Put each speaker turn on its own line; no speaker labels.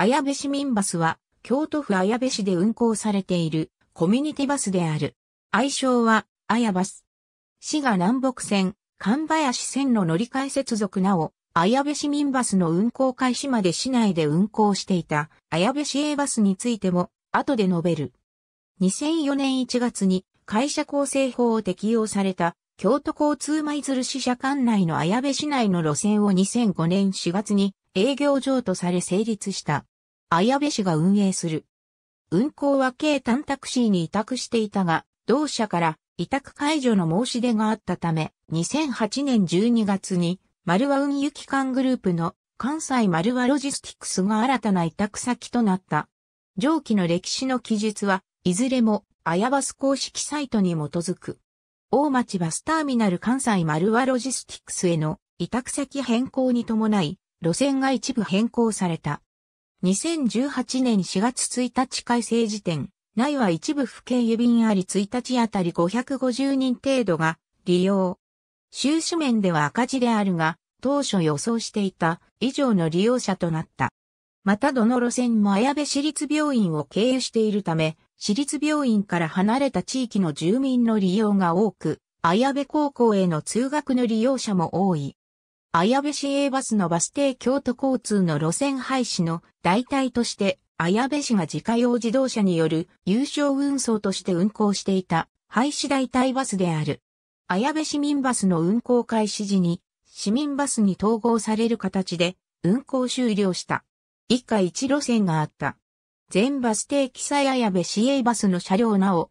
綾部市民バスは、京都府綾部市で運行されているコミュニティバスである。愛称は、綾バス。市が南北線、神林線の乗り換え接続なお、綾部市民バスの運行開始まで市内で運行していた綾部市営バスについても後で述べる。2004年1月に会社構成法を適用された京都交通舞鶴支社管内の綾部市内の路線を2005年4月に営業場とされ成立した。綾部市が運営する。運行は軽単タクシーに委託していたが、同社から委託解除の申し出があったため、2008年12月に、丸和運輸機関グループの関西丸和ロジスティクスが新たな委託先となった。上記の歴史の記述は、いずれも、あやバス公式サイトに基づく。大町バスターミナル関西丸和ロジスティクスへの委託先変更に伴い、路線が一部変更された。2018年4月1日改正時点、内は一部不経郵便あり1日あたり550人程度が利用。収支面では赤字であるが、当初予想していた以上の利用者となった。またどの路線も綾部市立病院を経由しているため、私立病院から離れた地域の住民の利用が多く、綾部高校への通学の利用者も多い。綾部市営バスのバス停京都交通の路線廃止の代替として、綾部市が自家用自動車による優勝運送として運行していた廃止代替バスである。綾部市民バスの運行開始時に市民バスに統合される形で運行終了した。以下一路線があった。全バス停記載綾部市営バスの車両なお、